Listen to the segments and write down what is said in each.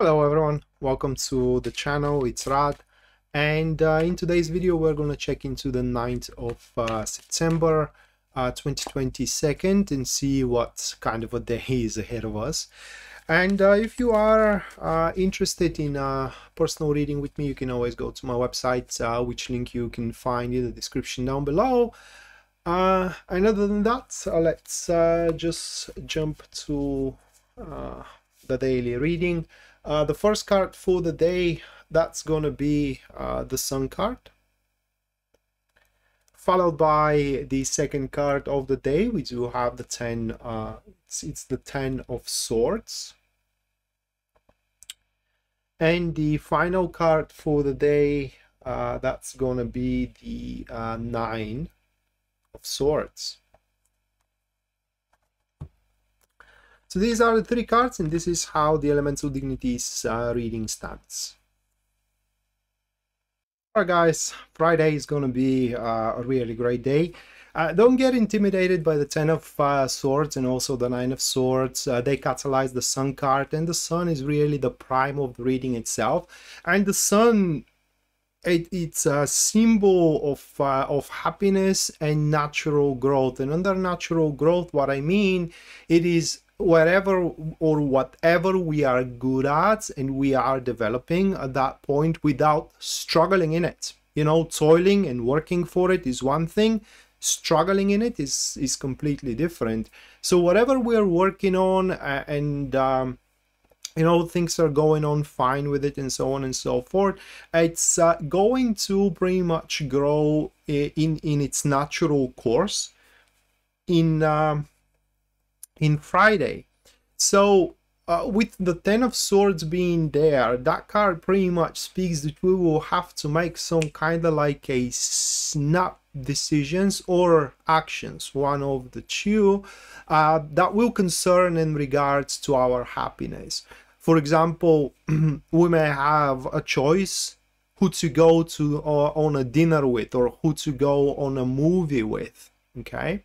Hello everyone, welcome to the channel, it's Radko and uh, in today's video we're going to check into the 9th of uh, September uh, 2022 and see what kind of a day is ahead of us. And uh, if you are uh, interested in uh, personal reading with me, you can always go to my website, which link you can find in the description down below. And other than that, let's just jump to the daily reading. The first card for the day, that's going to be the Sun card followed by the second card of the day we do have the 10 uh it's, it's the 10 of swords and the final card for the day, uh, that's gonna be the uh, Nine of Swords. So these are the three cards, and this is how the Elemental Dignities uh, reading starts. Alright guys, Friday is gonna be uh, a really great day. Uh, don't get intimidated by the Ten of uh, Swords and also the Nine of Swords. Uh, they catalyze the Sun card, and the Sun is really the prime of the reading itself. And the Sun, it, it's a symbol of uh, of happiness and natural growth. And under natural growth, what I mean, it is wherever or whatever we are good at and we are developing at that point without struggling in it. You know toiling and working for it is one thing. Struggling in it is is completely different. So whatever we're working on uh, and um, you know things are going on fine with it and so on and so forth it's uh, going to pretty much grow in in its natural course in um, in friday so uh, with the ten of swords being there that card pretty much speaks that we will have to make some kind of like a snap decisions or actions, one of the two, uh, that will concern in regards to our happiness. For example, we may have a choice who to go to uh, on a dinner with or who to go on a movie with, okay?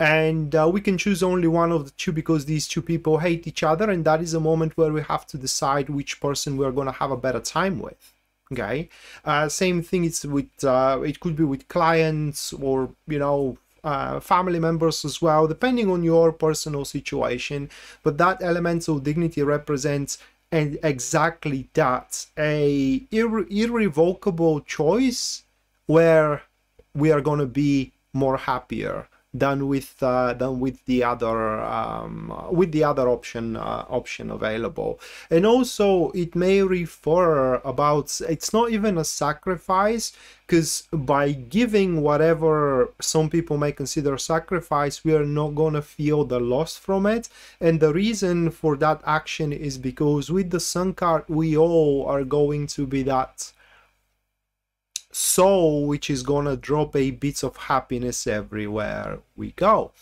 And uh, we can choose only one of the two because these two people hate each other and that is a moment where we have to decide which person we're going to have a better time with okay? Uh, same thing it's with uh, it could be with clients or you know uh, family members as well depending on your personal situation. But that elemental dignity represents and exactly that a irre irrevocable choice where we are going to be more happier than with uh, than with the other um, with the other option uh, option available. And also it may refer about it's not even a sacrifice because by giving whatever some people may consider sacrifice we are not to feel the loss from it. And the reason for that action is because with the sun card we all are going to be that soul which is gonna drop a bit of happiness everywhere we go.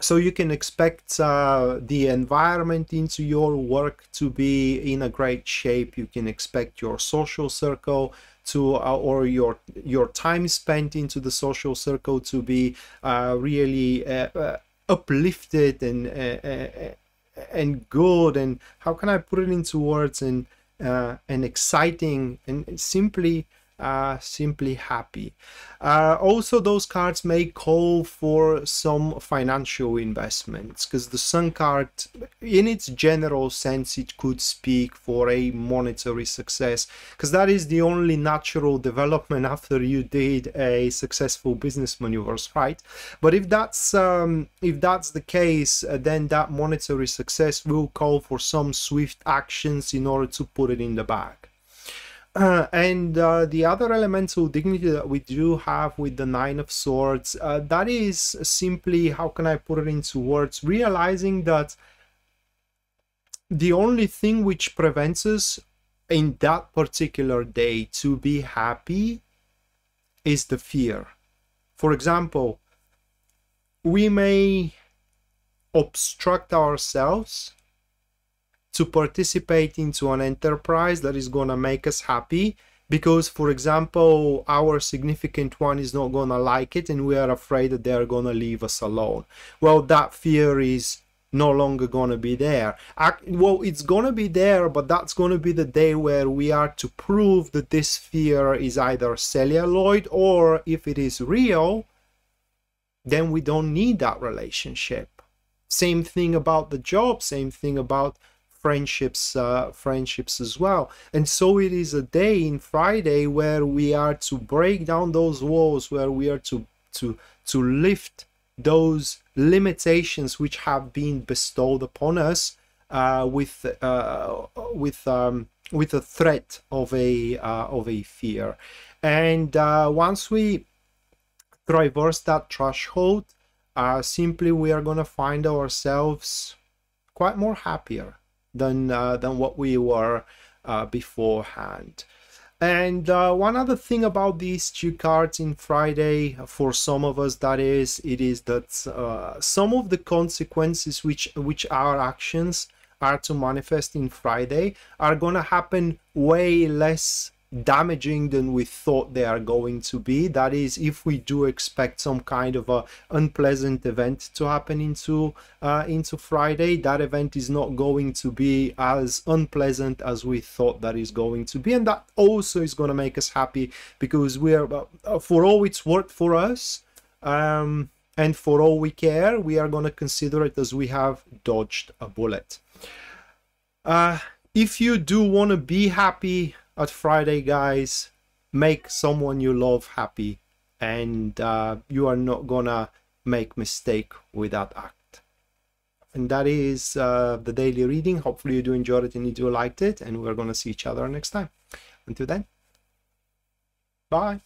So you can expect uh, the environment into your work to be in a great shape. You can expect your social circle to uh, or your your time spent into the social circle to be uh, really uh, uh, uplifted and uh, and good and how can i put it into words and and exciting and simply uh, simply happy. Uh, also, those cards may call for some financial investments because the Sun card, in its general sense, it could speak for a monetary success because that is the only natural development after you did a successful business maneuvers, right? But if that's um, if that's the case, uh, then that monetary success will call for some swift actions in order to put it in the bag. Uh, and uh, the other elemental dignity that we do have with the Nine of Swords, uh, that is simply, how can I put it into words, realizing that the only thing which prevents us in that particular day to be happy is the fear. For example, we may obstruct ourselves to participate into an enterprise that is going to make us happy because for example our significant one is not going to like it and we are afraid that they are going to leave us alone well that fear is no longer gonna be there. Well, it's gonna be there, but that's gonna be the day where we are to prove that this fear is either celluloid or if it is real, then we don't need that relationship. Same thing about the job, same thing about friendships uh, friendships as well. And so it is a day in friday where we are to break down those walls where we are to to to lift those limitations which have been bestowed upon us uh, with uh, with um, with a threat of a uh, of a fear, and uh, once we traverse that threshold, uh, simply we are gonna find ourselves quite more happier than uh, than what we were beforehand. And uh, one other thing about these two cards in Friday, for some of us that is, it is that uh, some of the consequences which which our actions are to manifest in Friday are gonna happen way less damaging than we thought they are going to be. That is, if we do expect some kind of a unpleasant event to happen into uh, into Friday, that event is not going to be as unpleasant as we thought that is going to be, and that also is going to make us happy because we are, uh, for all it's worth for us. Um, and for all we care, we are going to consider it as we have dodged a bullet. Uh, if you do want to be happy at Friday, guys, make someone you love happy, and uh, you are not gonna make mistake with that act. And that is uh, the daily reading. Hopefully you do enjoy it and you do liked it, and we're gonna see each other next time. Until then, bye.